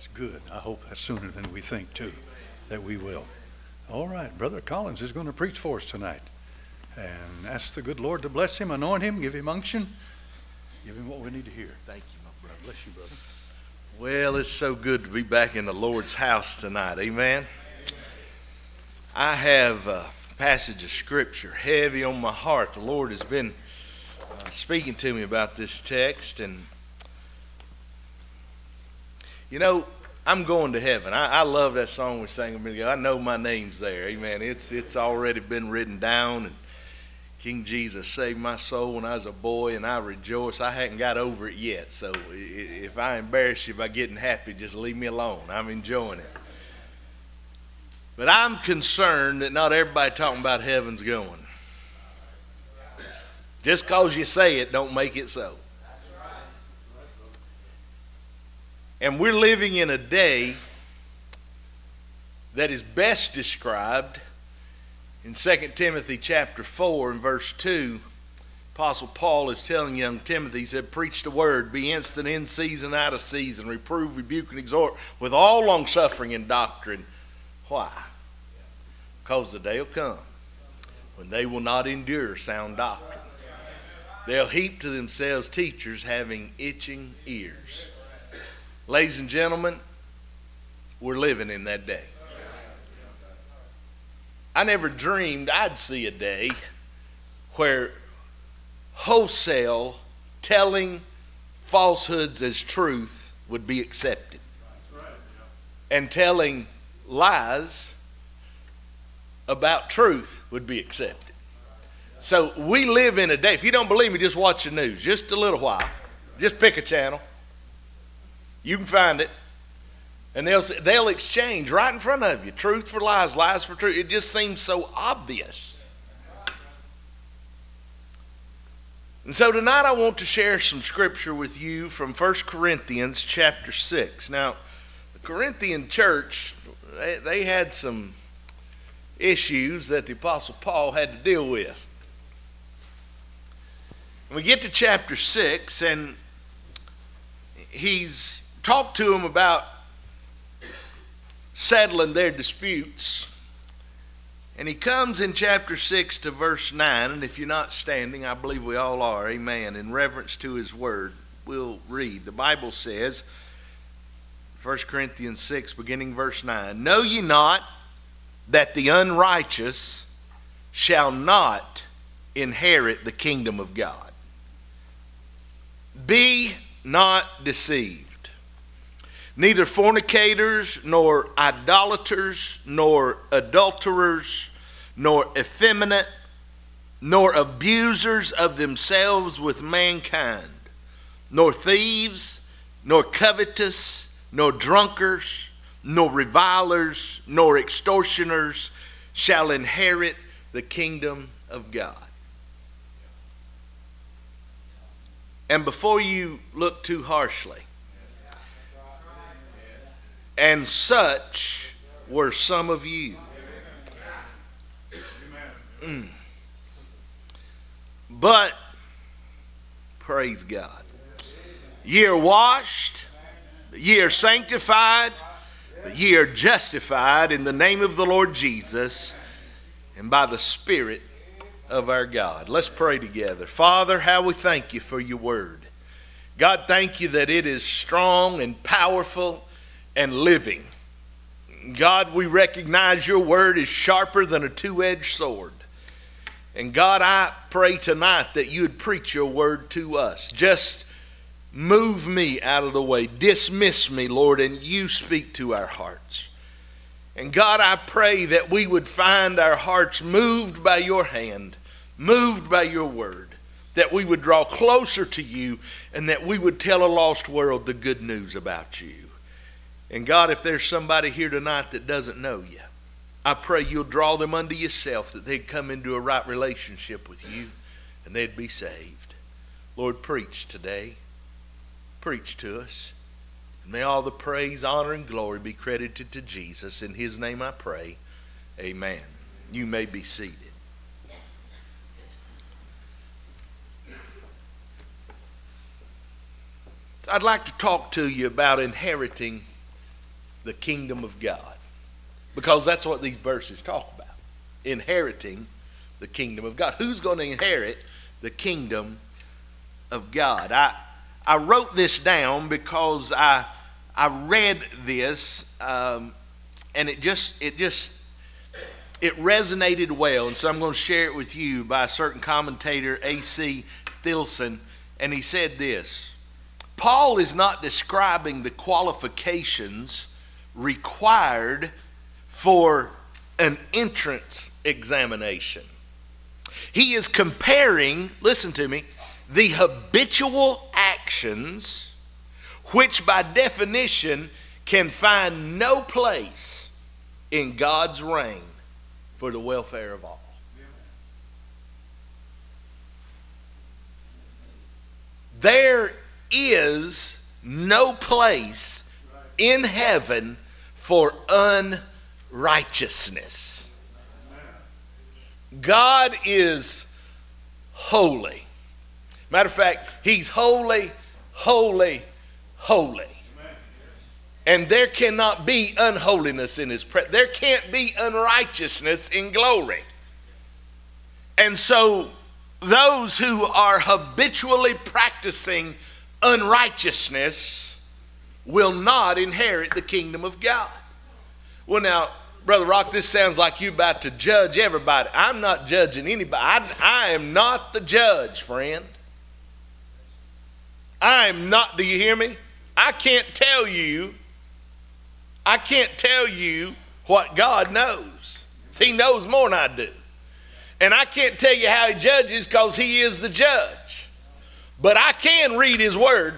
That's good. I hope that's sooner than we think, too, that we will. All right, Brother Collins is going to preach for us tonight. And ask the good Lord to bless him, anoint him, give him unction, give him what we need to hear. Thank you, my brother. Bless you, brother. Well, it's so good to be back in the Lord's house tonight. Amen. I have a passage of scripture heavy on my heart. The Lord has been uh, speaking to me about this text, and you know, I'm going to heaven. I, I love that song we sang a minute ago. I know my name's there. Amen. It's it's already been written down, and King Jesus saved my soul when I was a boy, and I rejoice. I hadn't got over it yet, so if I embarrass you by getting happy, just leave me alone. I'm enjoying it. But I'm concerned that not everybody talking about heaven's going. Just because you say it, don't make it so. And we're living in a day that is best described in 2 Timothy chapter 4 and verse 2. Apostle Paul is telling young Timothy, he said, Preach the word, be instant in season, out of season, reprove, rebuke, and exhort with all long suffering and doctrine. Why? Because the day will come when they will not endure sound doctrine. They'll heap to themselves teachers having itching ears. Ladies and gentlemen, we're living in that day. I never dreamed I'd see a day where wholesale telling falsehoods as truth would be accepted. And telling lies about truth would be accepted. So we live in a day. If you don't believe me, just watch the news just a little while. Just pick a channel. You can find it. And they'll, they'll exchange right in front of you truth for lies, lies for truth. It just seems so obvious. And so tonight I want to share some scripture with you from 1 Corinthians chapter 6. Now, the Corinthian church, they, they had some issues that the Apostle Paul had to deal with. We get to chapter 6, and he's talked to them about settling their disputes. And he comes in chapter 6 to verse 9, and if you're not standing, I believe we all are, amen, in reverence to his word, we'll read. The Bible says, 1 Corinthians 6, beginning verse 9, Know ye not that the unrighteous shall not inherit the kingdom of God? Be not deceived. Neither fornicators, nor idolaters, nor adulterers, nor effeminate, nor abusers of themselves with mankind, nor thieves, nor covetous, nor drunkards, nor revilers, nor extortioners shall inherit the kingdom of God. And before you look too harshly, and such were some of you. Mm. But, praise God, ye are washed, ye are sanctified, ye are justified in the name of the Lord Jesus and by the Spirit of our God. Let's pray together. Father, how we thank you for your word. God, thank you that it is strong and powerful and living. God, we recognize your word is sharper than a two edged sword. And God, I pray tonight that you would preach your word to us. Just move me out of the way. Dismiss me, Lord, and you speak to our hearts. And God, I pray that we would find our hearts moved by your hand, moved by your word, that we would draw closer to you, and that we would tell a lost world the good news about you. And God, if there's somebody here tonight that doesn't know you, I pray you'll draw them unto yourself that they'd come into a right relationship with you and they'd be saved. Lord, preach today. Preach to us. And may all the praise, honor, and glory be credited to Jesus. In his name I pray. Amen. You may be seated. I'd like to talk to you about inheriting the kingdom of God. Because that's what these verses talk about inheriting the kingdom of God. Who's going to inherit the kingdom of God? I, I wrote this down because I, I read this um, and it just, it just, it resonated well. And so I'm going to share it with you by a certain commentator, A.C. Thiselton. And he said this Paul is not describing the qualifications required for an entrance examination. He is comparing, listen to me, the habitual actions which by definition can find no place in God's reign for the welfare of all. There is no place in heaven for unrighteousness. God is holy. Matter of fact, He's holy, holy, holy. And there cannot be unholiness in His presence. There can't be unrighteousness in glory. And so, those who are habitually practicing unrighteousness will not inherit the kingdom of God. Well, now, Brother Roc, this sounds like you about to judge everybody. I'm not judging anybody. I, I am not the judge, friend. I am not, do you hear me? I can't tell you, I can't tell you what God knows. He knows more than I do. And I can't tell you how he judges because he is the judge. But I can read his word.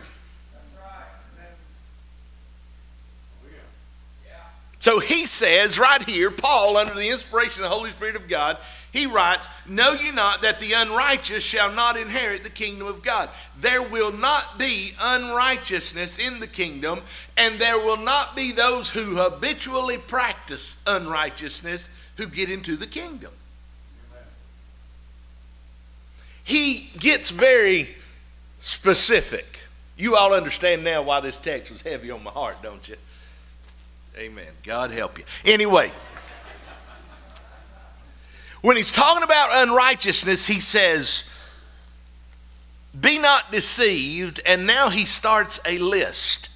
So he says right here, Paul, under the inspiration of the Holy Spirit of God, he writes, Know ye not that the unrighteous shall not inherit the kingdom of God? There will not be unrighteousness in the kingdom, and there will not be those who habitually practice unrighteousness who get into the kingdom. He gets very specific. You all understand now why this text was heavy on my heart, don't you? Amen. God help you. Anyway, when he's talking about unrighteousness, he says, Be not deceived. And now he starts a list.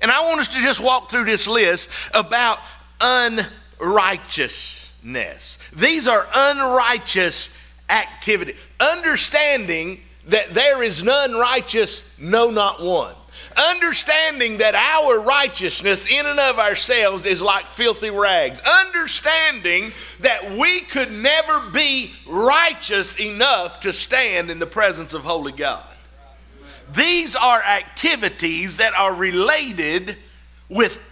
And I want us to just walk through this list about unrighteousness. These are unrighteous activity. Understanding that there is none righteous, no, not one understanding that our righteousness in and of ourselves is like filthy rags, understanding that we could never be righteous enough to stand in the presence of holy God. These are activities that are related with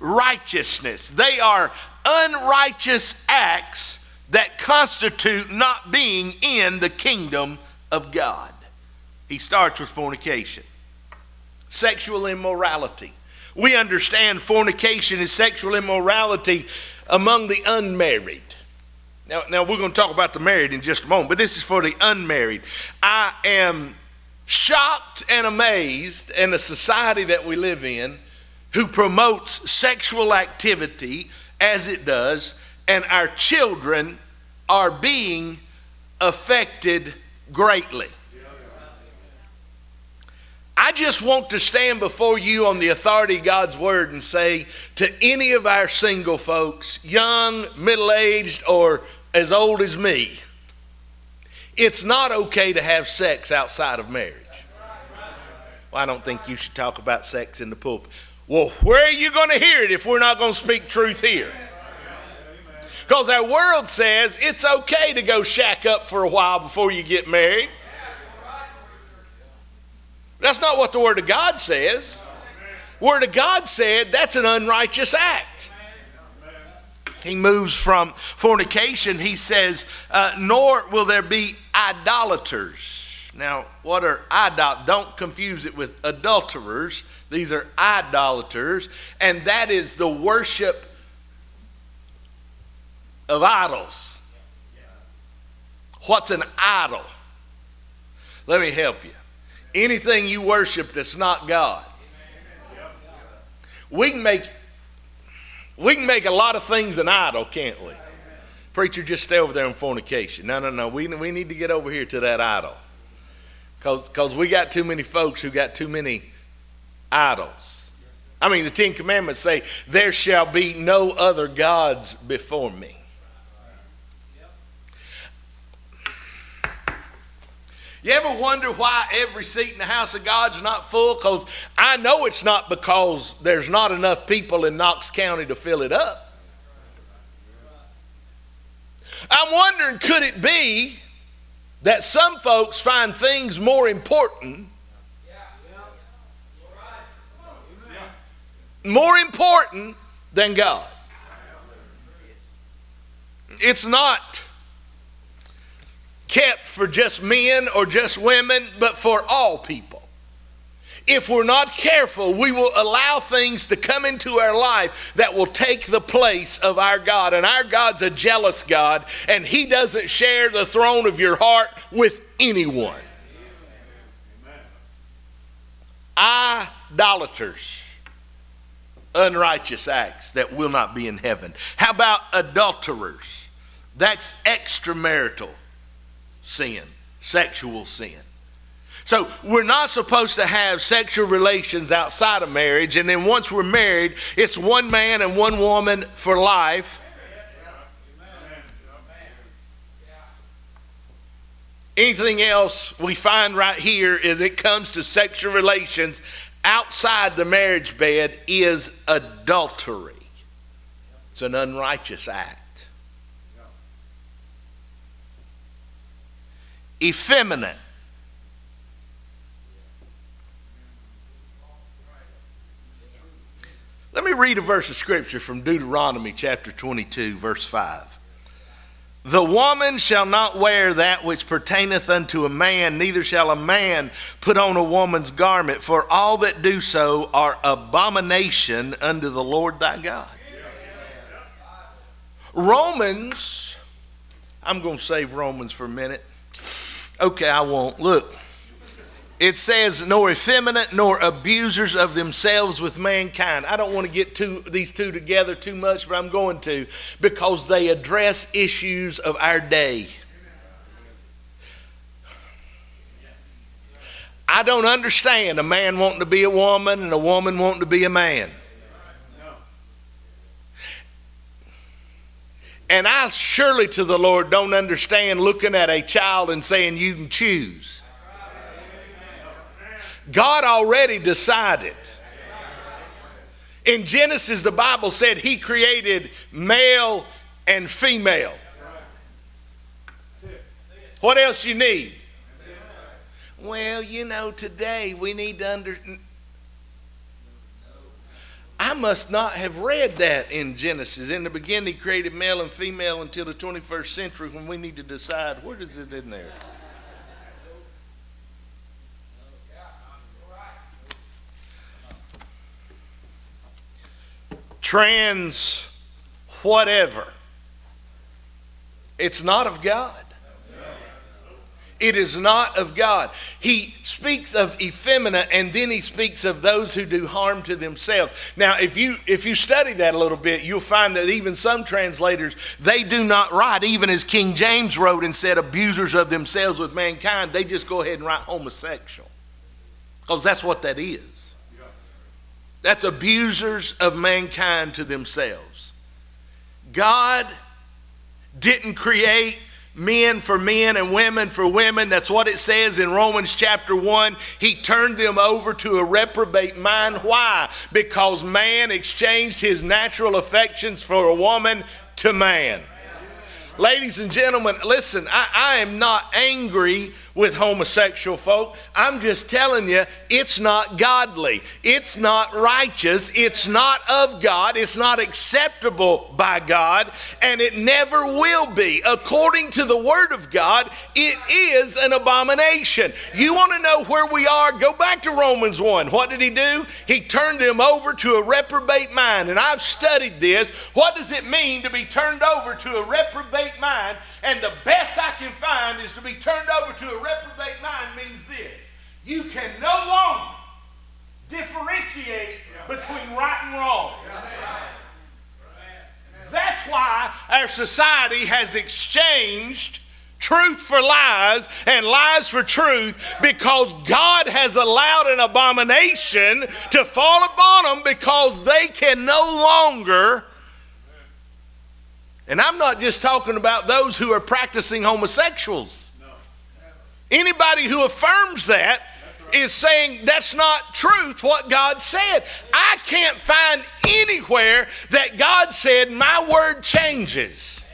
unrighteousness. They are unrighteous acts that constitute not being in the kingdom of God. He starts with fornication sexual immorality. We understand fornication is sexual immorality among the unmarried. Now, now we're going to talk about the married in just a moment, but this is for the unmarried. I am shocked and amazed in the society that we live in who promotes sexual activity as it does, and our children are being affected greatly. I just want to stand before you on the authority of God's word and say to any of our single folks, young, middle aged, or as old as me, it's not okay to have sex outside of marriage. Well, I don't think you should talk about sex in the pulpit. Well, where are you going to hear it if we're not going to speak truth here? Because our world says it's okay to go shack up for a while before you get married. That's not what the Word of God says. Word of God said that's an unrighteous act. He moves from fornication. He says, uh, nor will there be idolaters. Now, what are idolaters? Don't confuse it with adulterers. These are idolaters, and that is the worship of idols. What's an idol? Let me help you anything you worship that's not God. We can make We can make a lot of things an idol, can't we? Preacher, just stay over there in fornication. No, no, no. We, we need to get over here to that idol. Because we got too many folks who got too many idols. I mean, the Ten Commandments say, There shall be no other gods before me. You ever wonder why every seat in the house of God's not full? Because I know it's not because there's not enough people in Knox County to fill it up. I'm wondering could it be that some folks find things more important more important than God. It's not kept for just men or just women, but for all people. If we're not careful, we will allow things to come into our life that will take the place of our God. And our God's a jealous God, and He doesn't share the throne of your heart with anyone. Idolaters, unrighteous acts that will not be in heaven. How about adulterers? That's extramarital sin, sexual sin. So we're not supposed to have sexual relations outside of marriage, and then once we're married, it's one man and one woman for life. Anything else we find right here is it comes to sexual relations outside the marriage bed is adultery. It's an unrighteous act. Effeminate. Let me read a verse of scripture from Deuteronomy chapter 22, verse 5. The woman shall not wear that which pertaineth unto a man, neither shall a man put on a woman's garment, for all that do so are abomination unto the Lord thy God. Romans, I'm going to save Romans for a minute. Okay, I won't. Look. It says, nor effeminate, nor abusers of themselves with mankind. I don't want to get two, these two together too much, but I'm going to because they address issues of our day. I don't understand a man wanting to be a woman and a woman wanting to be a man. And I surely to the Lord don't understand looking at a child and saying you can choose. God already decided. In Genesis, the Bible said he created male and female. What else you need? Well, you know, today we need to understand I must not have read that in Genesis. In the beginning, he created male and female until the 21st century when we need to decide what is it in there? Trans whatever. It's not of God. It is not of God. He speaks of effeminate and then he speaks of those who do harm to themselves. Now, if you if you study that a little bit, you'll find that even some translators they do not write even as King James wrote and said abusers of themselves with mankind, they just go ahead and write homosexual. Because that's what that is. That's abusers of mankind to themselves. God didn't create men for men and women for women. That's what it says in Romans chapter 1. He turned them over to a reprobate mind. Why? Because man exchanged his natural affections for a woman to man. Ladies and gentlemen, listen, I, I am not angry with homosexual folk. I'm just telling you, it's not godly. It's not righteous. It's not of God. It's not acceptable by God, and it never will be. According to the Word of God, it is an abomination. You want to know where we are? Go back to Romans 1. What did he do? He turned them over to a reprobate mind. And I've studied this. What does it mean to be turned over to a reprobate mind? And the best I can find is to be turned over to a reprobate mind means this you can no longer differentiate between right and wrong. That's why our society has exchanged truth for lies and lies for truth because God has allowed an abomination to fall upon them because they can no longer. And I'm not just talking about those who are practicing homosexuals. Anybody who affirms that is saying that's not truth what God said. I can't find anywhere that God said my word changes.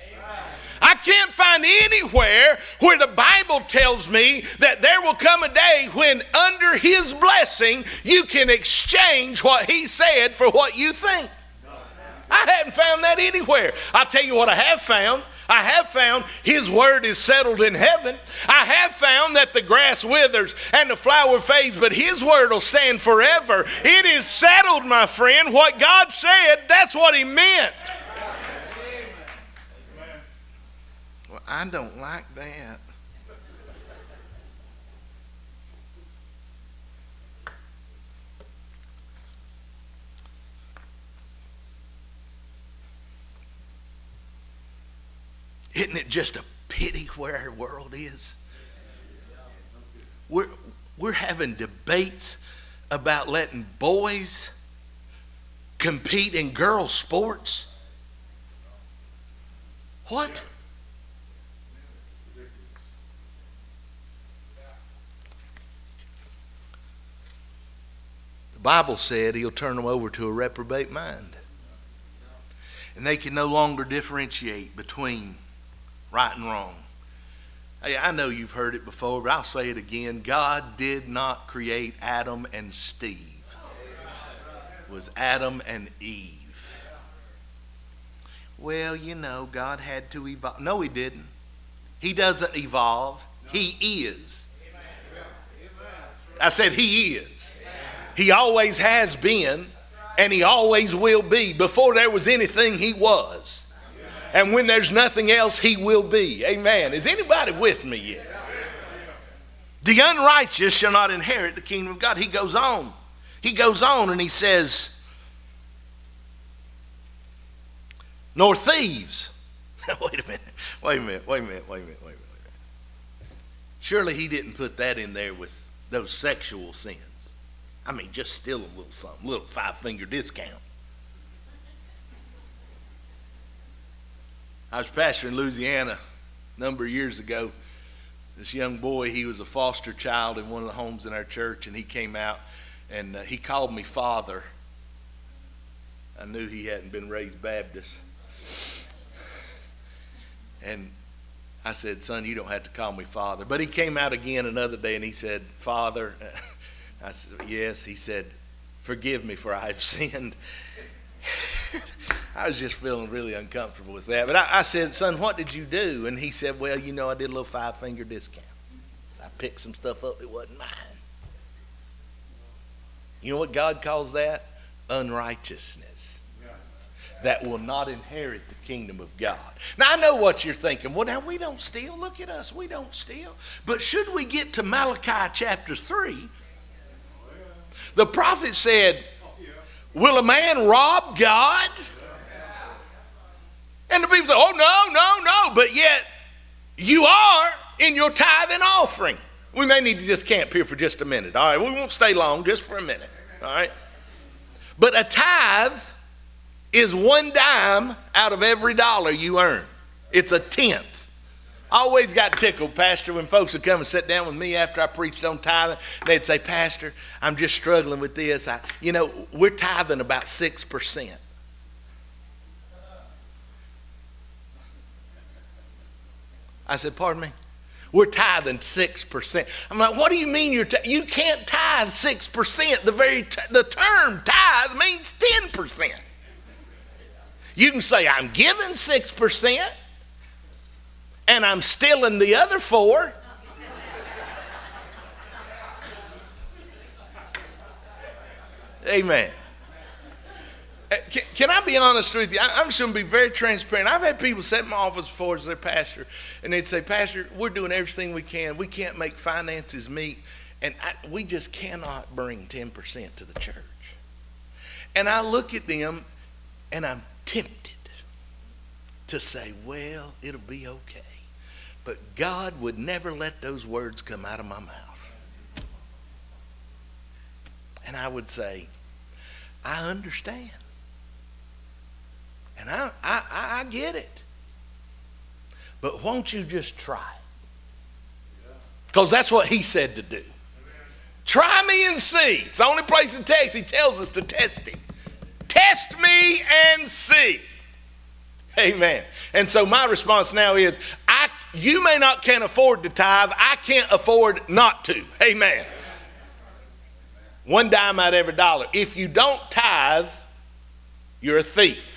I can't find anywhere where the Bible tells me that there will come a day when, under His blessing, you can exchange what He said for what you think. I haven't found that anywhere. I'll tell you what I have found. I have found His word is settled in heaven. I have found that the grass withers and the flower fades, but His word will stand forever. It is settled, my friend. What God said, that's what He meant. Well, I don't like that. Isn't it just a pity where our world is? We're, we're having debates about letting boys compete in girl sports. What? The Bible said he'll turn them over to a reprobate mind. And they can no longer differentiate between right and wrong. Hey, I know you've heard it before, but I'll say it again. God did not create Adam and Steve. It was Adam and Eve. Well, you know, God had to evolve. No, he didn't. He doesn't evolve. He is. I said he is. He always has been, and he always will be. Before there was anything, he was. And when there's nothing else, he will be. Amen. Is anybody with me yet? The unrighteous shall not inherit the kingdom of God. He goes on. He goes on and he says, nor thieves. wait a minute. Wait a minute. Wait a minute. Wait a minute. Wait a minute. Surely he didn't put that in there with those sexual sins. I mean, just steal a little something, little five finger discount. I was pastor in Louisiana a number of years ago. This young boy, he was a foster child in one of the homes in our church, and he came out and uh, he called me father. I knew he hadn't been raised Baptist. And I said, Son, you don't have to call me father. But he came out again another day and he said, Father. I said, Yes. He said, Forgive me, for I have sinned. I was just feeling really uncomfortable with that. But I, I, said, son, what did you do? And he said, well, you know, I did a little five finger discount. So I picked some stuff up that wasn't mine. You know what God calls that? Unrighteousness. That will not inherit the kingdom of God. Now, I know what you're thinking. Well, now we don't steal. Look at us. We don't steal. But should we get to Malachi chapter 3, the prophet said, Will a man rob God? And the people say, oh, no, no, no. But yet, you are in your tithe and offering. We may need to just camp here for just a minute. All right, we won't stay long, just for a minute. All right. But a tithe is one dime out of every dollar you earn, it's a tenth. I always got tickled, Pastor, when folks would come and sit down with me after I preached on tithing. They'd say, Pastor, I'm just struggling with this. I, you know, we're tithing about 6%. I said, Pardon me? We're tithing 6%. I'm like, what do you mean you're you can't tithe 6%? The very the term tithe means 10%. You can say I'm giving 6% and I'm stealing the other 4. Amen. Uh, can, can, I be honest with you? I, am just going to be very transparent. I've had people sit in my office before as their pastor, and they'd say, Pastor, we're doing everything we can. We can't make finances meet, and I, we just cannot bring 10% to the church. And I look at them, and I'm tempted. to say, well, it'll be okay. But God would never let those words come out of my mouth. And I would say, I understand. And I, I, I get it. But won't you just try? Because that's what he said to do. Try me and see. It's the only place in text he tells us to test him. Test me and see. Amen. And so my response now is I you may not can afford to tithe, I can't afford not to. Amen. One dime out every dollar. If you don't tithe, you're a thief.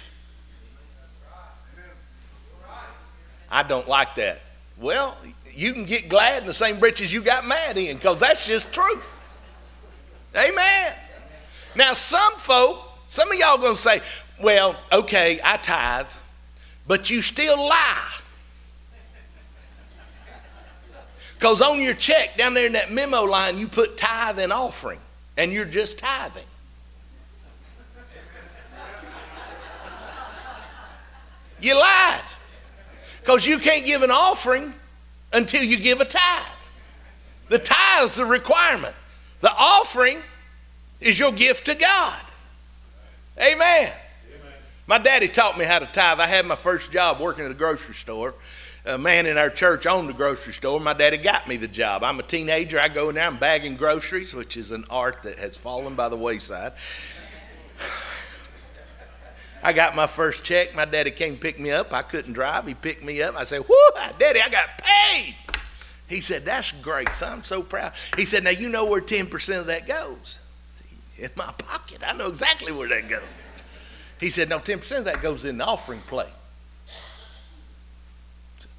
I don't like that. Well, you can get glad in the same breeches you got mad in because that's just truth. Amen. Now, some folk, some of y'all going to say, well, okay, I tithe, but you still lie. Because on your check down there in that memo line, you put tithe and offering, and you're just tithing. You lied. Because you can't give an offering until you give a tithe. The tithe is a requirement. The offering is your gift to God. Amen. Amen. My daddy taught me how to tithe. I had my first job working at a grocery store. A man in our church owned the grocery store. My daddy got me the job. I'm a teenager. I go in there, I'm bagging groceries, which is an art that has fallen by the wayside. I got my first check. My daddy came pick me up. I couldn't drive. He picked me up. I said, Whoo, Daddy, I got paid. He said, That's great, son. I'm so proud. He said, Now you know where 10% of that goes. See, in my pocket. I know exactly where that goes. He said, No, 10% of that goes in the offering plate.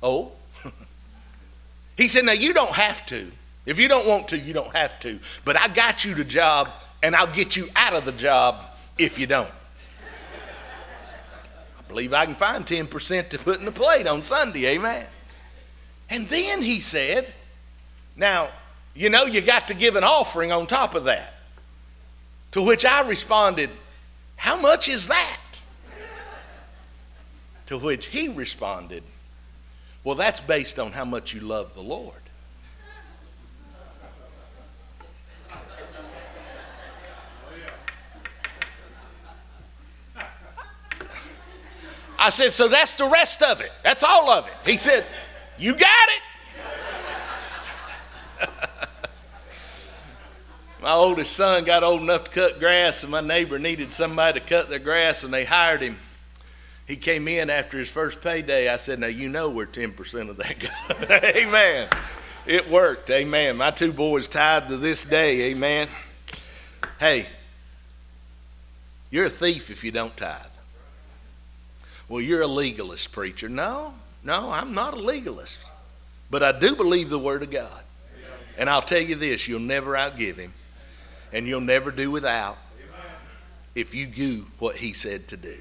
Oh? he said, Now you don't have to. If you don't want to, you don't have to. But I got you the job, and I'll get you out of the job if you don't believe I can find 10% to put in the plate on Sunday. Amen. And then he said, Now, you know, you got to give an offering on top of that. To which I responded, How much is that? to which he responded, Well, that's based on how much you love the Lord. I said, So that's the rest of it. That's all of it. He said, You got it. my oldest son got old enough to cut grass, and my neighbor needed somebody to cut their grass, and they hired him. He came in after his first payday. I said, Now you know where 10% of that goes. amen. It worked. Amen. My two boys tied to this day. Amen. Hey, you're a thief if you don't tithe. Well, you're a legalist, preacher. No, no, I'm not a legalist. But I do believe the Word of God. And I'll tell you this you'll never outgive Him, and you'll never do without if you do what He said to do.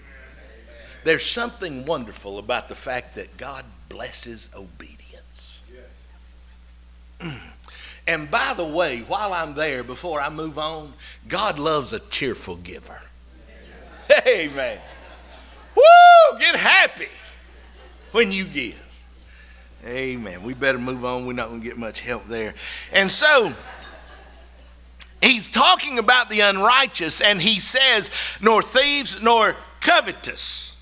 There's something wonderful about the fact that God blesses obedience. And by the way, while I'm there, before I move on, God loves a cheerful giver. Amen. Woo! Get happy when you give. Amen. We better move on. We're not going to get much help there. And so, he's talking about the unrighteous, and he says, nor thieves, nor covetous.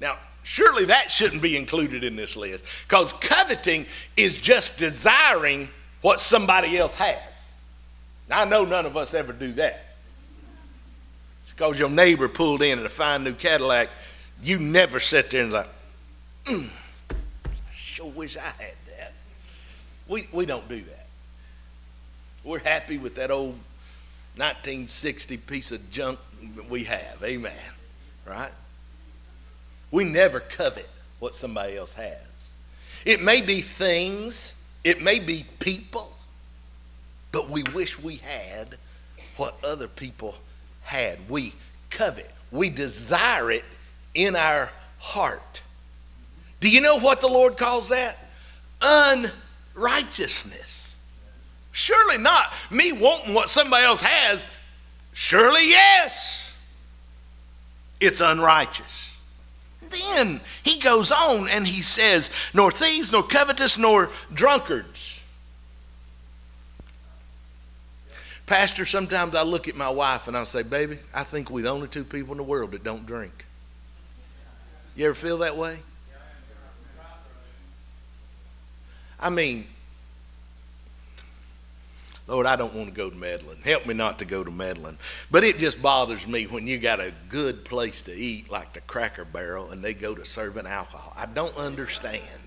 Now, surely that shouldn't be included in this list because coveting is just desiring what somebody else has. Now, I know none of us ever do that because your neighbor pulled in in a fine new Cadillac, you never sit there and like, mm, I sure wish I had that. We, we don't do that. We're happy with that old 1960 piece of junk we have. Amen. Right? We never covet what somebody else has. It may be things, it may be people, but we wish we had what other people had. We covet, we desire it in our heart. Do you know what the Lord calls that? Unrighteousness. Surely not me wanting what somebody else has. Surely, yes. It's unrighteous. then he goes on and he says, nor thieves, nor covetous, nor drunkards. Pastor, sometimes I look at my wife and I'll say, baby, I think we're the only two people in the world that don't drink. You ever feel that way? I mean, Lord, I don't want to go to Medlin. Help me not to go to Medlin. But it just bothers me when you got a good place to eat like the Cracker Barrel and they go to serving alcohol. I don't understand.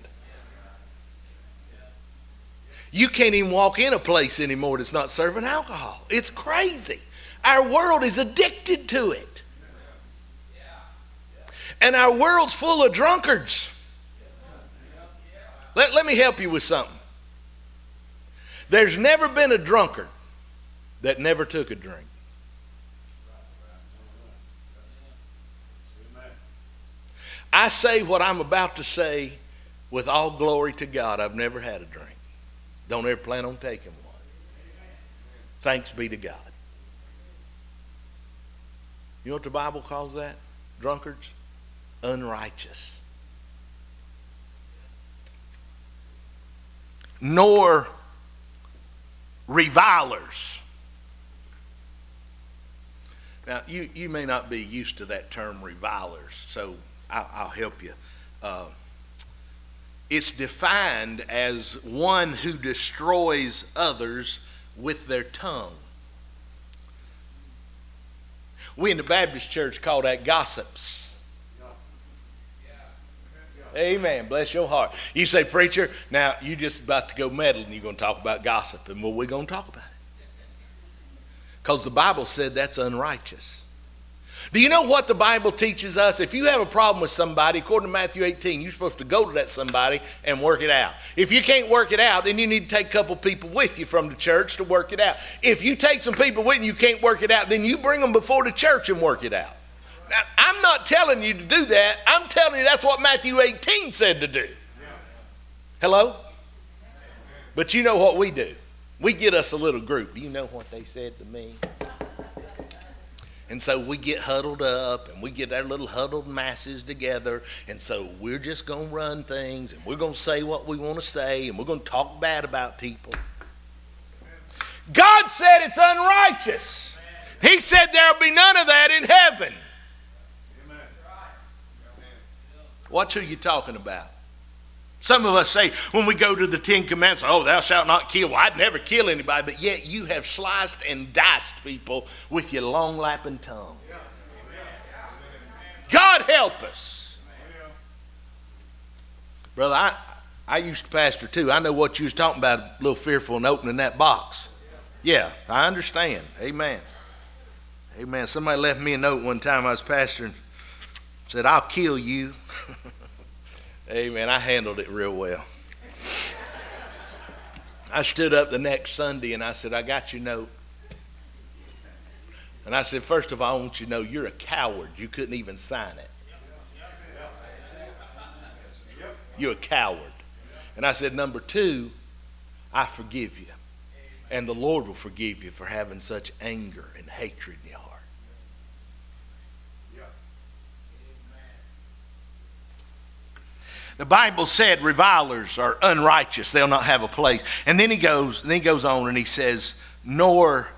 You can't even walk in a place anymore that's not serving alcohol. It's crazy. Our world is addicted to it. And our world's full of drunkards. Let, let me help you with something. There's never been a drunkard that never took a drink. I say what I'm about to say with all glory to God. I've never had a drink. Don't ever plan on taking one. Thanks be to God. You know what the Bible calls that? Drunkards? Unrighteous. Nor revilers. Now, you, you may not be used to that term revilers, so I'll, I'll help you. Uh, it's defined as one who destroys others with their tongue. We in the Baptist church call that gossips. Amen. Bless your heart. You say, preacher, now you're just about to go meddling. You're going to talk about gossip. And well, we're going to talk about it. Because the Bible said that's unrighteous. Do you know what the Bible teaches us? If you have a problem with somebody, according to Matthew 18, you're supposed to go to that somebody and work it out. If you can't work it out, then you need to take a couple people with you from the church to work it out. If you take some people with you, and you can't work it out, then you bring them before the church and work it out. Now, I'm not telling you to do that. I'm telling you that's what Matthew 18 said to do. Hello? But you know what we do? We get us a little group. Do you know what they said to me? And so we get huddled up and we get our little huddled masses together. And so we're just going to run things and we're going to say what we want to say and we're going to talk bad about people. God said it's unrighteous. He said there'll be none of that in heaven. Watch who you're talking about. Some of us say when we go to the Ten Commandments, oh, thou shalt not kill. Well, I'd never kill anybody, but yet you have sliced and diced people with your long lapping tongue. God help us. Brother, I, I used to pastor too. I know what you was talking about, a little fearful in opening that box. Yeah, I understand. Amen. Amen. Somebody left me a note one time I was pastoring said, I'll kill you. Amen. I handled it real well. I stood up the next Sunday and I said, I got your note. And I said, first of all, I want you to know you're a coward. You couldn't even sign it. You're a coward. And I said, number two, I forgive you. And the Lord will forgive you for having such anger and hatred in your. The Bible said revilers are unrighteous. They'll not have a place. And then he goes, then he goes on and he says, nor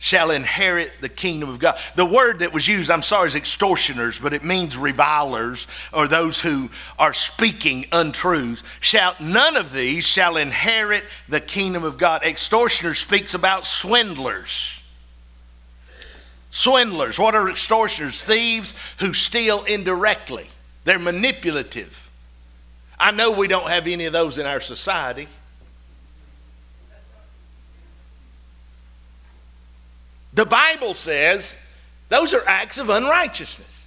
shall inherit the kingdom of God. The word that was used, I'm sorry, is extortioners, but it means revilers or those who are speaking untruths. Shall none of these shall inherit the kingdom of God. Extortioner speaks about swindlers. Swindlers. What are extortioners? Thieves who steal indirectly. They're manipulative. I know we don't have any of those in our society. The Bible says those are acts of unrighteousness.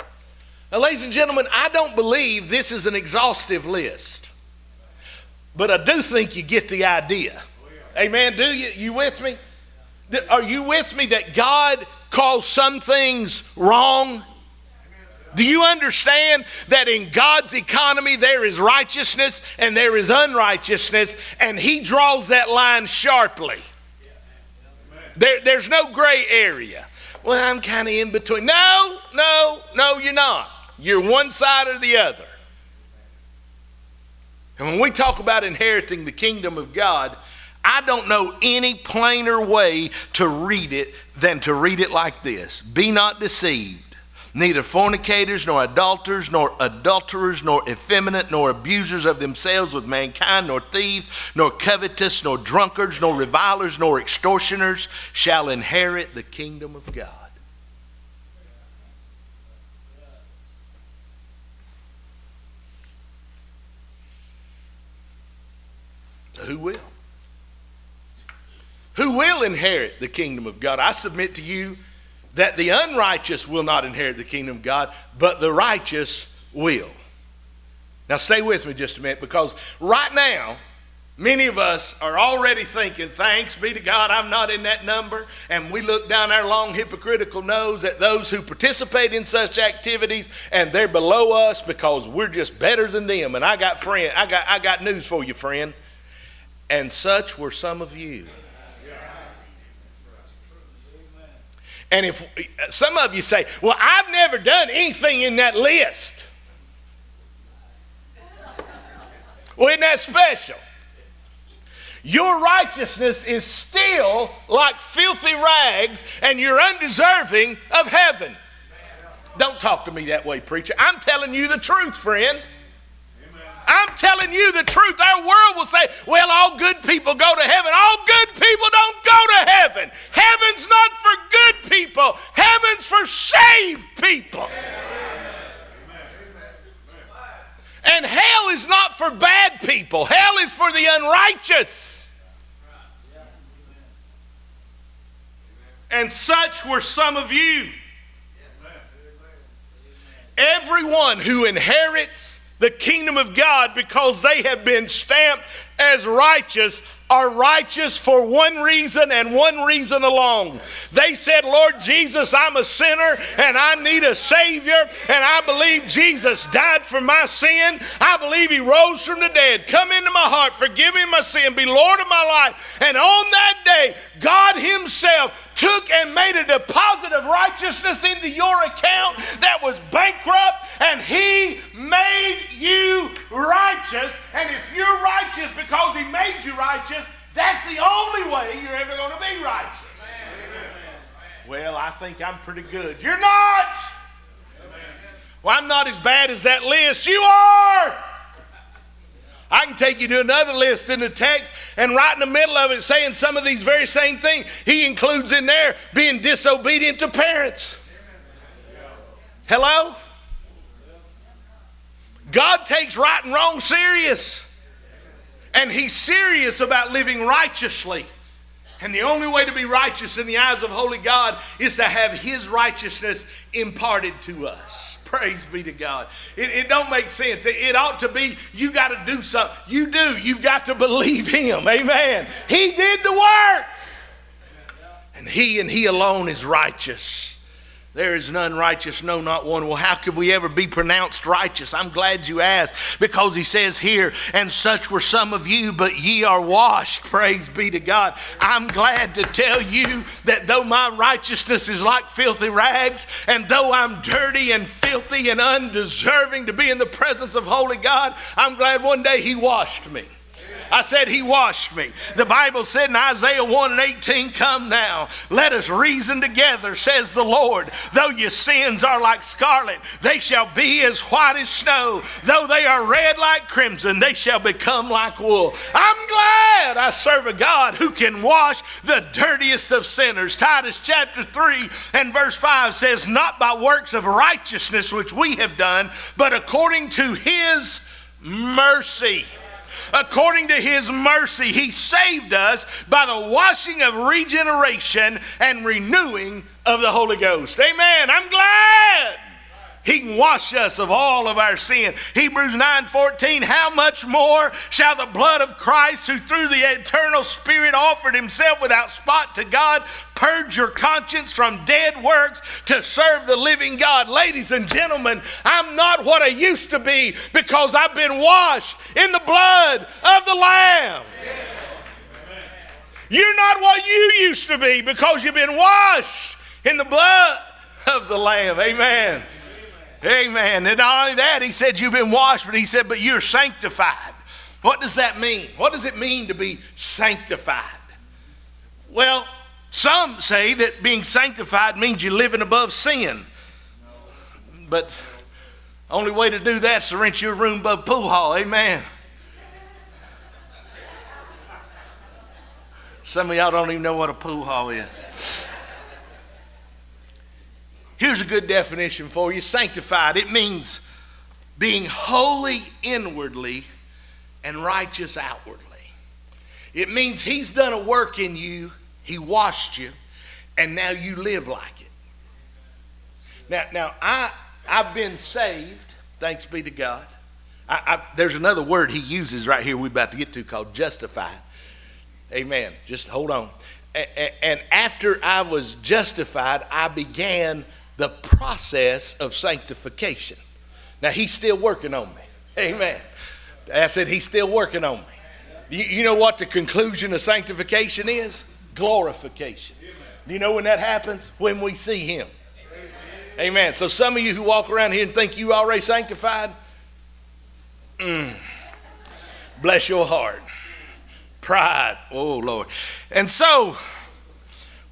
Now, ladies and gentlemen, I don't believe this is an exhaustive list, but I do think you get the idea. Amen. Do you? You with me? Are you with me that God calls some things wrong do you understand that in God's economy there is righteousness and there is unrighteousness, and He draws that line sharply? There, there's no gray area. Well, I'm kind of in between. No, no, no, you're not. You're one side or the other. And when we talk about inheriting the kingdom of God, I don't know any plainer way to read it than to read it like this Be not deceived. Neither fornicators, nor adulterers, nor adulterers, nor effeminate, nor abusers of themselves with mankind, nor thieves, nor covetous, nor drunkards, nor revilers, nor extortioners shall inherit the kingdom of God. Who will? Who will inherit the kingdom of God? I submit to you that the unrighteous will not inherit the kingdom of God, but the righteous will. Now, stay with me just a minute because right now, many of us are already thinking, thanks be to God, I'm not in that number. And we look down our long hypocritical nose at those who participate in such activities and they're below us because we're just better than them. And I got friend, I got, I got news for you, friend. And such were some of you. And if some of you say, Well, I've never done anything in that list. Well, isn't that special? Your righteousness is still like filthy rags, and you're undeserving of heaven. Don't talk to me that way, preacher. I'm telling you the truth, friend. I'm telling you the truth. Our world will say, well, all good people go to heaven. All good people don't go to heaven. Heaven's not for good people, heaven's for saved people. And hell is not for bad people, hell is for the unrighteous. And such were some of you. Everyone who inherits the kingdom of God because they have been stamped as righteous are righteous for one reason and one reason alone. They said, Lord Jesus, I'm a sinner and I need a Savior, and I believe Jesus died for my sin. I believe He rose from the dead. Come into my heart, forgive me my sin, be Lord of my life. And on that day, God Himself took and made a deposit of righteousness into your account that was bankrupt, and He made you righteous. And if you're righteous because He made you righteous, that's the only way you're ever going to be righteous. Well, I think I'm pretty good. You're not. Well, I'm not as bad as that list. You are. I can take you to another list in the text, and right in the middle of it, saying some of these very same things, he includes in there being disobedient to parents. Hello? God takes right and wrong serious. And he's serious about living righteously. And the only way to be righteous in the eyes of holy God is to have his righteousness imparted to us. Praise be to God. It, it don't make sense. It, it ought to be you got to do something. You do. You've got to believe him. Amen. He did the work. And he and he alone is righteous. There is none righteous, no, not one. Well, how could we ever be pronounced righteous? I'm glad you asked because he says here, and such were some of you, but ye are washed. Praise be to God. I'm glad to tell you that though my righteousness is like filthy rags, and though I'm dirty and filthy and undeserving to be in the presence of holy God, I'm glad one day he washed me. I said, He washed me. The Bible said in Isaiah 1 and 18, Come now, let us reason together, says the Lord. Though your sins are like scarlet, they shall be as white as snow. Though they are red like crimson, they shall become like wool. I'm glad I serve a God who can wash the dirtiest of sinners. Titus chapter 3 and verse 5 says, Not by works of righteousness which we have done, but according to his mercy according to his mercy, he saved us by the washing of regeneration and renewing of the Holy Ghost. Amen. I'm glad. He can wash us of all of our sin. Hebrews 9:14, how much more shall the blood of Christ, who through the eternal Spirit offered himself without spot to God, purge your conscience from dead works to serve the living God? Ladies and gentlemen, I'm not what I used to be because I've been washed in the blood of the Lamb. You're not what you used to be because you've been washed in the blood of the Lamb. Amen. Amen. And not only that, he said, You've been washed, but he said, But you're sanctified. What does that mean? What does it mean to be sanctified? Well, some say that being sanctified means you're living above sin. But only way to do that is to rent your room above pool hall. Amen. Some of y'all don't even know what a pool hall is. Here's a good definition for you sanctified. It means being holy inwardly and righteous outwardly. It means He's done a work in you, He washed you, and now you live like it. Now, now I, I've been saved, thanks be to God. I, I, there's another word He uses right here we're about to get to called justified. Amen. Just hold on. And after I was justified, I began the process of sanctification. Now, he's still working on me. Amen. I said, He's still working on me. You, you know what the conclusion of sanctification is? Glorification. Do you know when that happens? When we see Him. Amen. So, some of you who walk around here and think you already sanctified, mm, bless your heart. Pride. Oh, Lord. And so,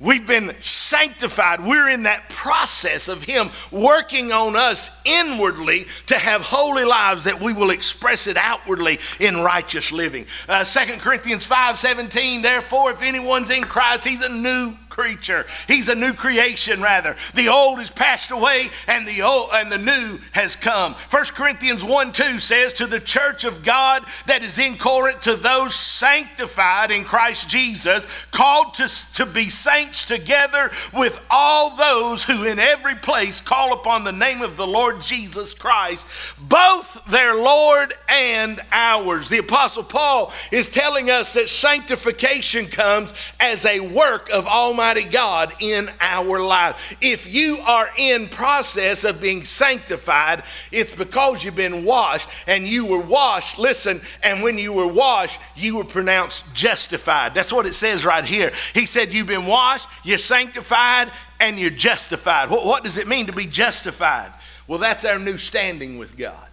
We've been sanctified. We're in that process of Him working on us inwardly to have holy lives that we will express it outwardly in righteous living. Uh, 2 Corinthians 5 17, therefore, if anyone's in Christ, He's a new creature. He's a new creation, rather. The old has passed away and the old and the new has come. 1 Corinthians 1 2 says, To the church of God that is in Corinth, to those sanctified in Christ Jesus, called to, to be saints together with all those who in every place call upon the name of the Lord Jesus Christ, both their Lord and ours. The Apostle Paul is telling us that sanctification comes as a work of Almighty Almighty God in our life. If you are in process of being sanctified, it's because you've been washed and you were washed, listen, and when you were washed, you were pronounced justified. That's what it says right here. He said, You've been washed, you're sanctified, and you're justified. What, what does it mean to be justified? Well, that's our new standing with God.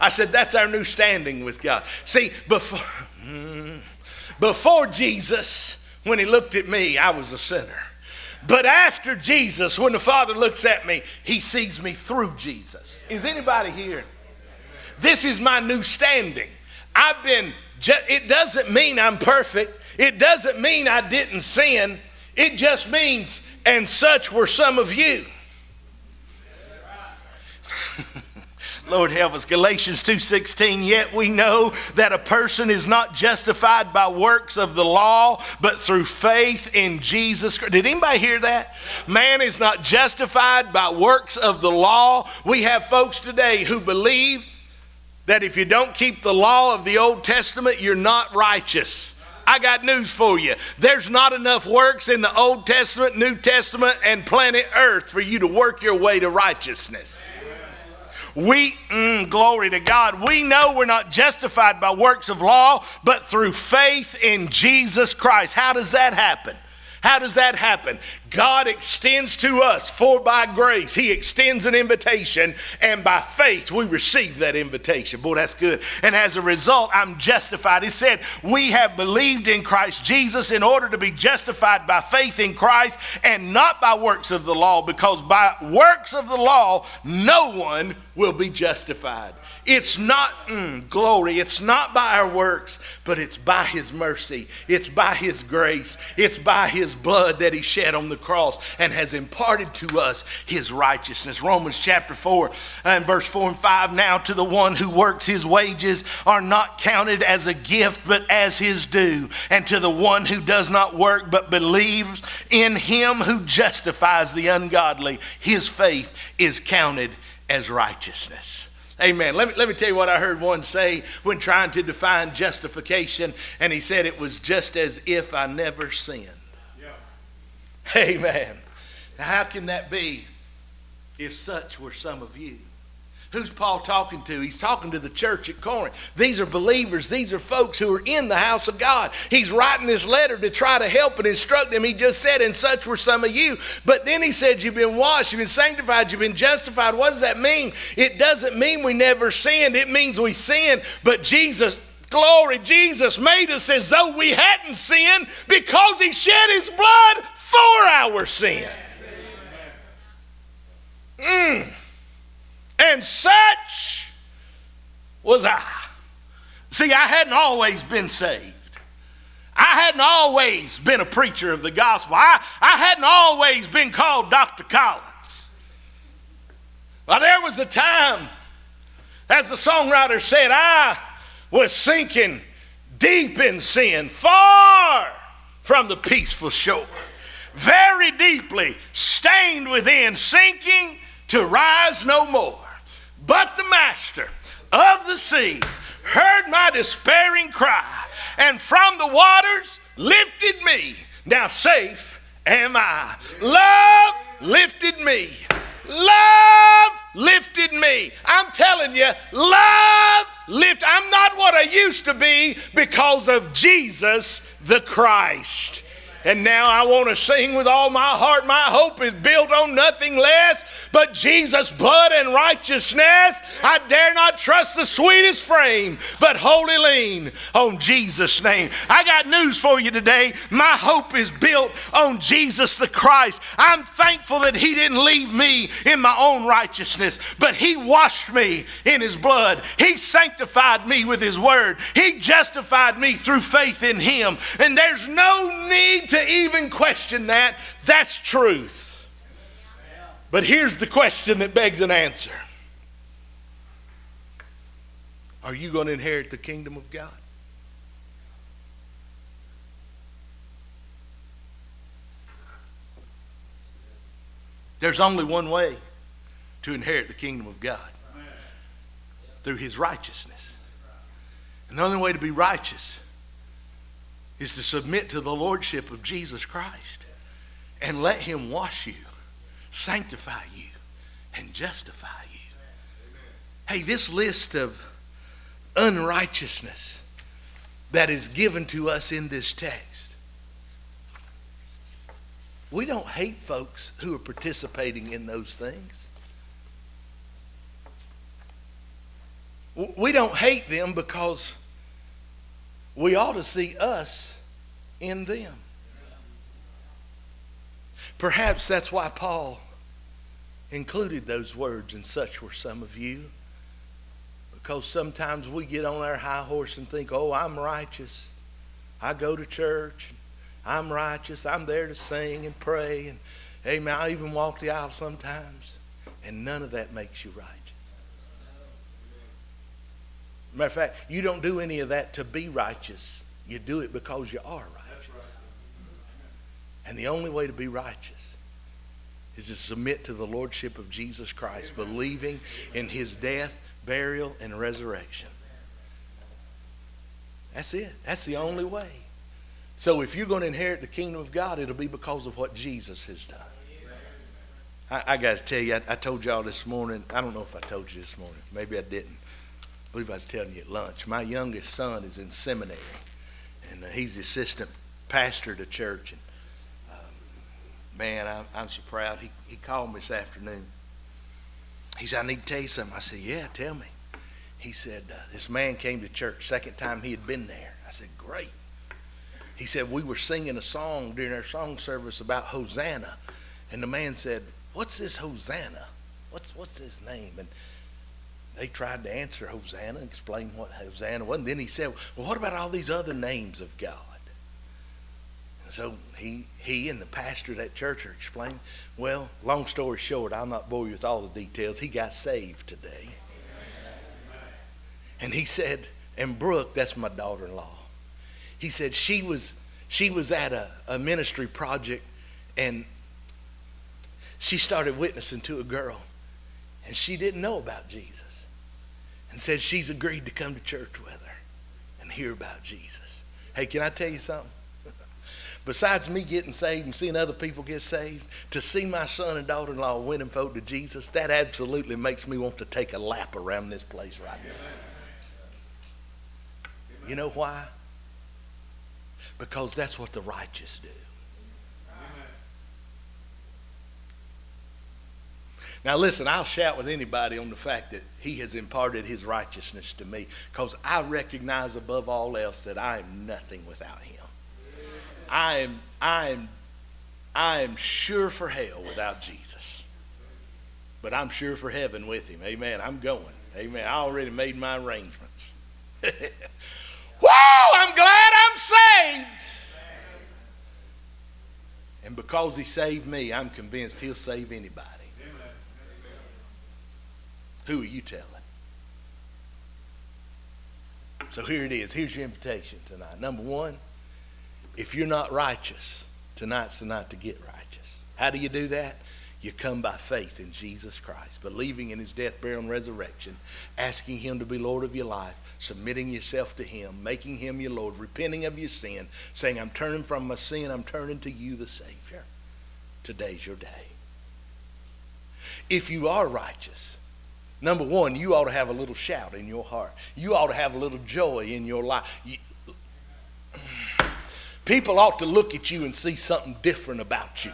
I said, That's our new standing with God. See, before, before Jesus, when he looked at me, I was a sinner. But after Jesus, when the Father looks at me, he sees me through Jesus. Is anybody here? This is my new standing. I've been, it doesn't mean I'm perfect. It doesn't mean I didn't sin. It just means, and such were some of you. Lord help us. Galatians 2:16, yet we know that a person is not justified by works of the law, but through faith in Jesus Christ. Did anybody hear that? Man is not justified by works of the law. We have folks today who believe that if you don't keep the law of the Old Testament, you're not righteous. I got news for you. There's not enough works in the Old Testament, New Testament, and planet Earth for you to work your way to righteousness. We, mm, glory to God, we know we're not justified by works of law, but through faith in Jesus Christ. How does that happen? How does that happen? God extends to us, for by grace, He extends an invitation, and by faith, we receive that invitation. Boy, that's good. And as a result, I'm justified. He said, We have believed in Christ Jesus in order to be justified by faith in Christ and not by works of the law, because by works of the law, no one will be justified. It's not mm, glory, it's not by our works, but it's by His mercy, it's by His grace, it's by His blood that He shed on the cross and has imparted to us His righteousness. Romans chapter 4 and verse 4 and 5 Now to the one who works, his wages are not counted as a gift, but as his due. And to the one who does not work, but believes in Him who justifies the ungodly, his faith is counted as righteousness. Amen. Let me, let me tell you what I heard one say when trying to define justification, and he said it was just as if I never sinned. Amen. Now, how can that be if such were some of you? Who's Paul talking to? He's talking to the church at Corinth. These are believers. These are folks who are in the house of God. He's writing this letter to try to help and instruct them. He just said, and such were some of you. But then he said, You've been washed, you've been sanctified, you've been justified. What does that mean? It doesn't mean we never sinned, it means we sinned. But Jesus, glory, Jesus made us as though we hadn't sinned because he shed his blood for our sin. Mm. And such was I. See, I hadn't always been saved. I hadn't always been a preacher of the gospel. I, I hadn't always been called Dr. Collins. But there was a time, as the songwriter said, I was sinking deep in sin, far from the peaceful shore, very deeply stained within, sinking to rise no more. But the master of the sea heard my despairing cry, and from the waters lifted me. Now safe am I. Love lifted me. Love lifted me. I'm telling you, love lift. I'm not what I used to be because of Jesus the Christ. And now I want to sing with all my heart. My hope is built on nothing less but Jesus' blood and righteousness. I dare not trust the sweetest frame, but wholly lean on Jesus' name. I got news for you today. My hope is built on Jesus the Christ. I'm thankful that He didn't leave me in my own righteousness, but He washed me in His blood. He sanctified me with His word. He justified me through faith in Him. And there's no need to even question that. That's truth. But here's the question that begs an answer Are you going to inherit the kingdom of God? There's only one way to inherit the kingdom of God through his righteousness. And the only way to be righteous is to submit to the lordship of Jesus Christ and let him wash you, sanctify you, and justify you. Hey, this list of unrighteousness that is given to us in this text. We don't hate folks who are participating in those things. We don't hate them because we ought to see us in them. Perhaps that's why Paul included those words, and such were some of you. Because sometimes we get on our high horse and think, oh, I'm righteous. I go to church. I'm righteous. I'm there to sing and pray. And amen. I even walk the aisle sometimes. And none of that makes you righteous. Matter of fact, you don't do any of that to be righteous. You do it because you are righteous. And the only way to be righteous is to submit to the lordship of Jesus Christ, believing in his death, burial, and resurrection. That's it. That's the only way. So if you're going to inherit the kingdom of God, it'll be because of what Jesus has done. I, I got to tell you, I, I told y'all this morning, I don't know if I told you this morning, maybe I didn't. I believe I was telling you at lunch. My youngest son is in seminary, and uh, he's the assistant pastor to church. And um, man, I'm, I'm so proud. He, he called me this afternoon. He said, I need to tell you something. I said, Yeah, tell me. He said, uh, This man came to church, second time he had been there. I said, Great. He said, We were singing a song during our song service about Hosanna. And the man said, What's this Hosanna? What's, what's his name? And they tried to answer Hosanna, explain what Hosanna was. And then he said, Well, what about all these other names of God? And so he, he and the pastor of that church are explaining. Well, long story short, I'll not bore you with all the details. He got saved today. And he said, and Brooke, that's my daughter in law, he said she was, she was at a, a ministry project and she started witnessing to a girl and she didn't know about Jesus and said she's agreed to come to church with her and hear about Jesus. Hey, can I tell you something? besides me getting saved and seeing other people get saved, to see my son and daughter in law winning folk to Jesus, that absolutely makes me want to take a lap around this place right now. You know why? Because that's what the righteous do. Now, listen, I'll shout with anybody on the fact that he has imparted his righteousness to me because I recognize above all else that I am nothing without him. I am, I am, I am sure for hell without Jesus. But I'm sure for heaven with him. Amen. I'm going. Amen. I already made my arrangements. Whoa, I'm glad I'm saved. And because he saved me, I'm convinced he'll save anybody. Who are you telling? So here it is. Here's your invitation tonight. Number one, if you're not righteous, tonight's the night to get righteous. How do you do that? You come by faith in Jesus Christ, believing in his death, burial, and resurrection, asking him to be Lord of your life, submitting yourself to him, making him your Lord, repenting of your sin, saying, I'm turning from my sin, I'm turning to you, the Savior. Today's your day. If you are righteous, Number one, you ought to have a little shout in your heart. You ought to have a little joy in your life. You, people ought to look at you and see something different about you.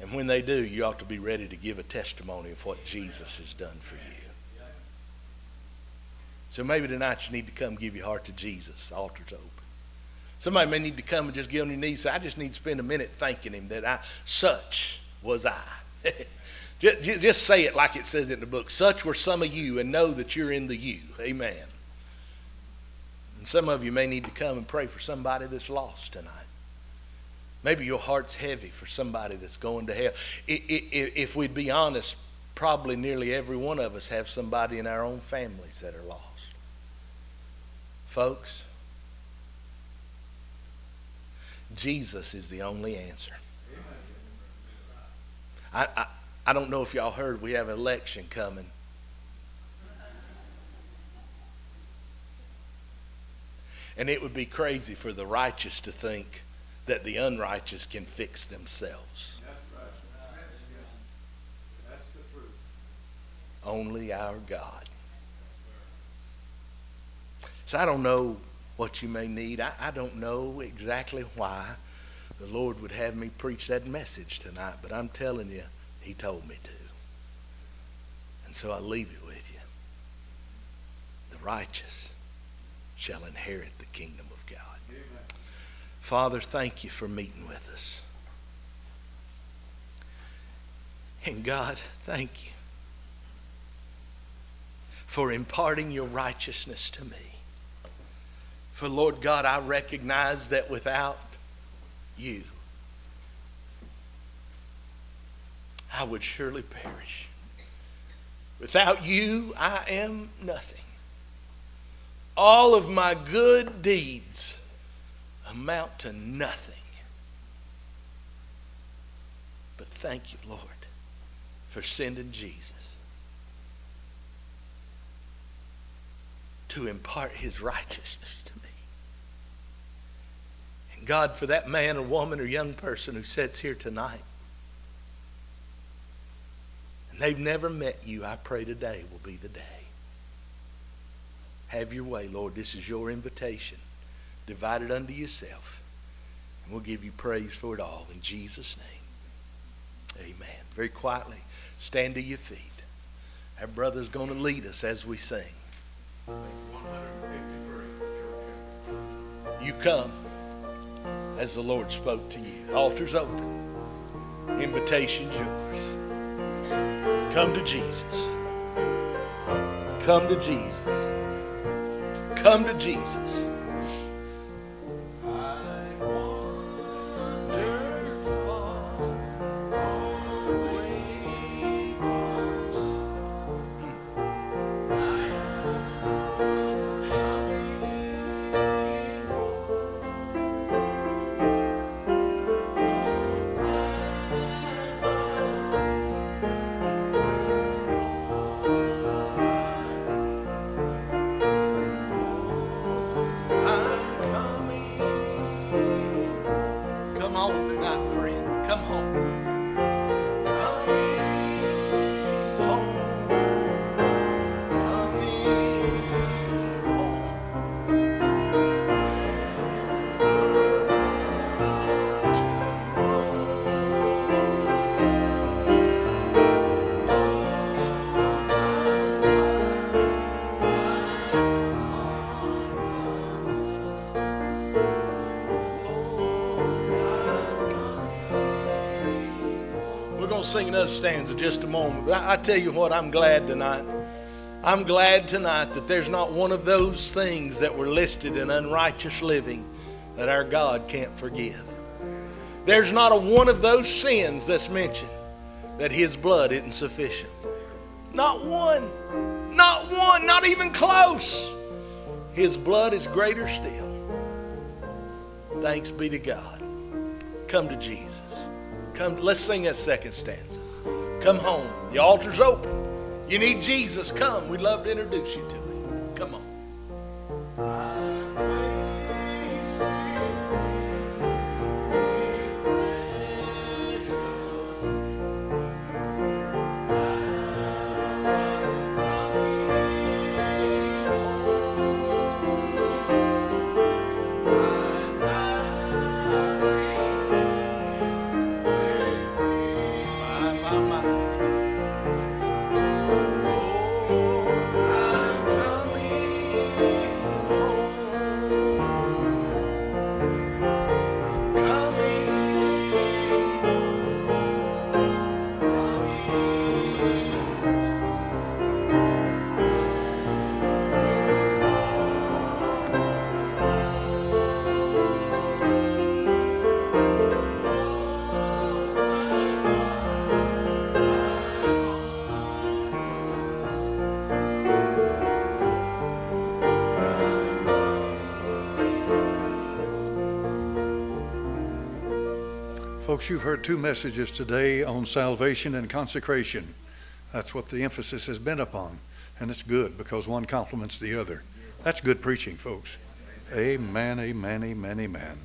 And when they do, you ought to be ready to give a testimony of what Jesus has done for you. So maybe tonight you need to come give your heart to Jesus. The altar's open. Somebody may need to come and just get on your knees. Say, I just need to spend a minute thanking him that I such was I. just, just say it like it says in the book. Such were some of you, and know that you're in the you. Amen. And some of you may need to come and pray for somebody that's lost tonight. Maybe your heart's heavy for somebody that's going to hell. If we'd be honest, probably nearly every one of us have somebody in our own families that are lost. Folks, Jesus is the only answer. I, I, I don't know if y'all heard we have an election coming. And it would be crazy for the righteous to think that the unrighteous can fix themselves. Only our God. So I don't know what you may need. I, I don't know exactly why the Lord would have me preach that message tonight, but I'm telling you, He told me to. And so I leave it with you. The righteous shall inherit the kingdom of God. Amen. Father, thank you for meeting with us. And God, thank you for imparting your righteousness to me. For Lord God, I recognize that without you, I would surely perish. Without you, I am nothing. All of my good deeds amount to nothing. But thank you, Lord, for sending Jesus to impart his righteousness to me. God, for that man or woman or young person who sits here tonight and they've never met you, I pray today will be the day. Have your way, Lord. This is your invitation. Divide it unto yourself. And we'll give you praise for it all in Jesus' name. Amen. Very quietly, stand to your feet. Our brother's going to lead us as we sing. You come as the Lord spoke to you. Altar's open. Invitation's yours. Come to Jesus. Come to Jesus. Come to Jesus. all, but not friend. Come home. Sing another stanza in just a moment. But I, I tell you what, I'm glad tonight. I'm glad tonight that there's not one of those things that were listed in unrighteous living that our God can't forgive. There's not a one of those sins that's mentioned that His blood isn't sufficient for. Not one. Not one. Not even close. His blood is greater still. Thanks be to God. Come to Jesus. Come. Let's sing that second stanza. Come home. The altar's open. You need Jesus. Come. We'd love to introduce you to him. Folks, you've heard two messages today on salvation and consecration. That's what the emphasis has been upon. And it's good because one complements the other. That's good preaching, folks. Amen, amen, amen, amen.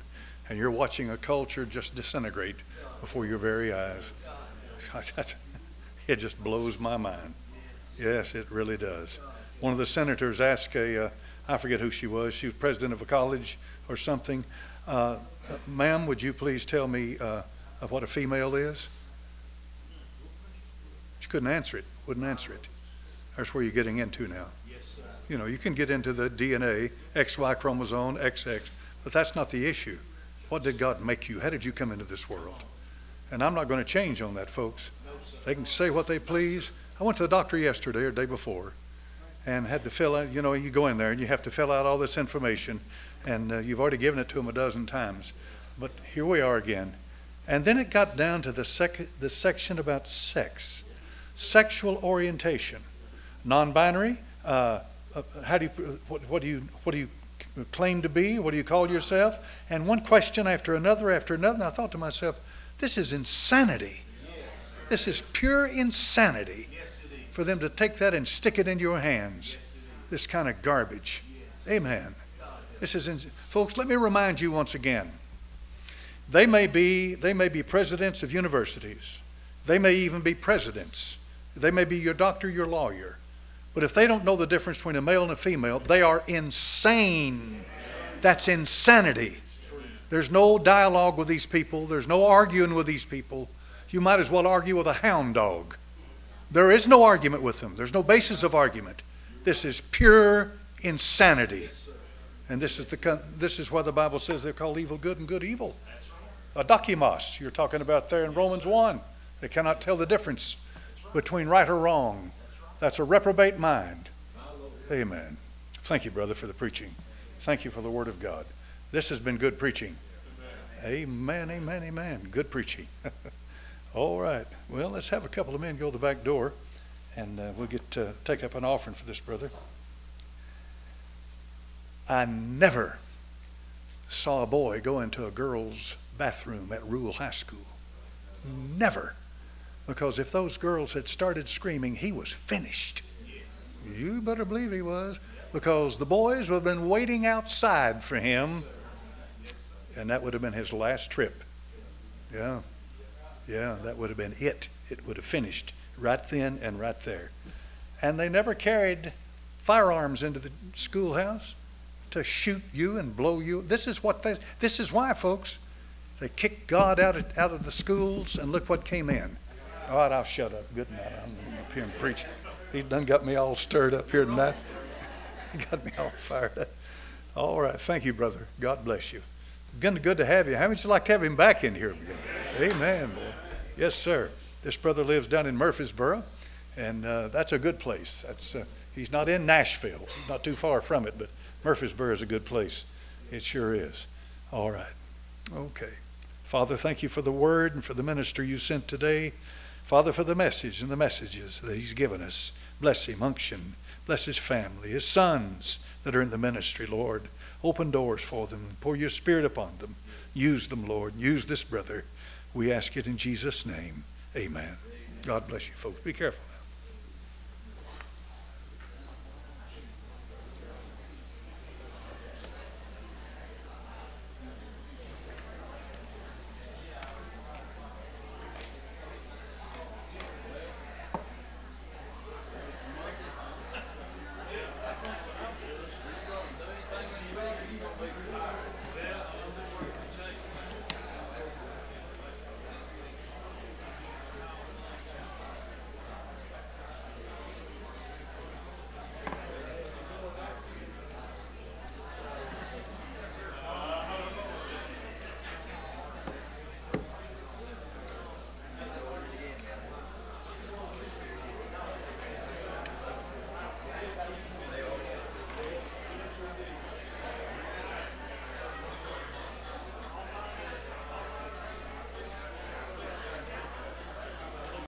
And you're watching a culture just disintegrate before your very eyes. It just blows my mind. Yes, it really does. One of the senators asked a, uh, I forget who she was, she was president of a college or something. Uh, uh, Ma'am, would you please tell me uh, uh, what a female is? She couldn't answer it, wouldn't answer it. That's where you're getting into now. You know, you can get into the DNA, XY chromosome, XX, but that's not the issue. What did God make you? How did you come into this world? And I'm not going to change on that, folks. They can say what they please. I went to the doctor yesterday or day before and had to fill out, you know, you go in there and you have to fill out all this information and uh, you've already given it to them a dozen times. But here we are again. And then it got down to the, sec- the section about sex, sexual orientation, non-binary. Uh, uh, how do you what, what do you what do you claim to be? What do you call yourself? And one question after another after another. And I thought to myself, this is insanity. This is pure insanity for them to take that and stick it into your hands. This kind of garbage. Amen. This is, folks. Let me remind you once again. They may be they may be presidents of universities. They may even be presidents. They may be your doctor, your lawyer. But if they don't know the difference between a male and a female, they are insane. That's insanity. There's no dialogue with these people. There's no arguing with these people. You might as well argue with a hound dog. There is no argument with them. There's no basis of argument. This is pure insanity. And this is, the, this is why the Bible says they're called evil good and good evil. Adokimos, you're talking about there in Romans 1. They cannot tell the difference between right or wrong. That's a reprobate mind. Amen. Thank you, brother, for the preaching. Thank you for the Word of God. This has been good preaching. Amen, amen, amen. Good preaching. All right. Well, let's have a couple of men go to the back door, and uh, we'll get to take up an offering for this brother. I never saw a boy go into a girl's bathroom at Rule High School. Never. Because if those girls had started screaming, he was finished. You better believe he was. Because the boys would have been waiting outside for him, and that would have been his last trip. Yeah. Yeah, that would have been it. It would have finished right then and right there. And they never carried firearms into the schoolhouse to shoot you and blow you. This is what they, this is why, folks. They kicked God out of, out of the schools, and look what came in. All right, I'll shut up. Good night. I'm up here and preaching. He's done got me all stirred up here tonight. He got me all fired up. All right. Thank you, brother. God bless you. Good, good to have you. How would you like to have him back in here again? Amen. Yes, sir. This brother lives down in Murfreesboro, and uh, that's a good place. That's uh, he's not in Nashville, not too far from it, but Murfreesboro is a good place. It sure is. All right. Okay. Father, thank you for the word and for the minister you sent today. Father, for the message and the messages that he's given us. Bless him, unction. Bless his family, his sons that are in the ministry, Lord. Open doors for them. Pour your spirit upon them. Use them, Lord. Use this brother. We ask it in Jesus' name. Amen. God bless you, folks. Be careful.